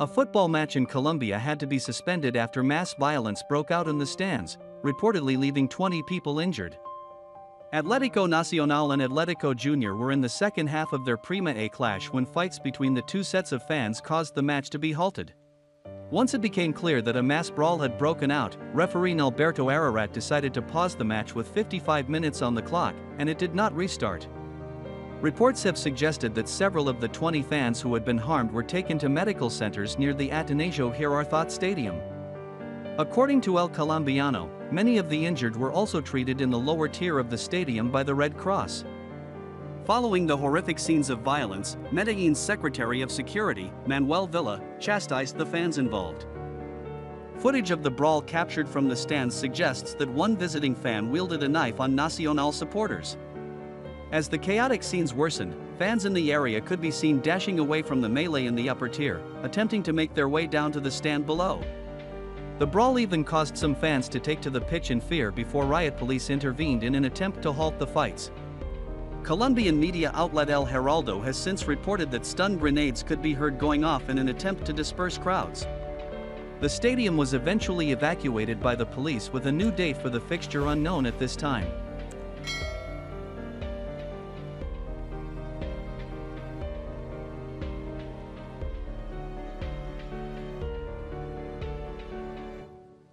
A football match in Colombia had to be suspended after mass violence broke out in the stands, reportedly leaving 20 people injured. Atletico Nacional and Atletico Junior were in the second half of their Prima A clash when fights between the two sets of fans caused the match to be halted. Once it became clear that a mass brawl had broken out, referee Nolberto Ararat decided to pause the match with 55 minutes on the clock, and it did not restart. Reports have suggested that several of the 20 fans who had been harmed were taken to medical centers near the Atanasio Girardot Stadium. According to El Colombiano, many of the injured were also treated in the lower tier of the stadium by the Red Cross. Following the horrific scenes of violence, Medellin's Secretary of Security, Manuel Villa, chastised the fans involved. Footage of the brawl captured from the stands suggests that one visiting fan wielded a knife on Nacional supporters. As the chaotic scenes worsened, fans in the area could be seen dashing away from the melee in the upper tier, attempting to make their way down to the stand below. The brawl even caused some fans to take to the pitch in fear before riot police intervened in an attempt to halt the fights. Colombian media outlet El Heraldo has since reported that stun grenades could be heard going off in an attempt to disperse crowds. The stadium was eventually evacuated by the police with a new date for the fixture unknown at this time.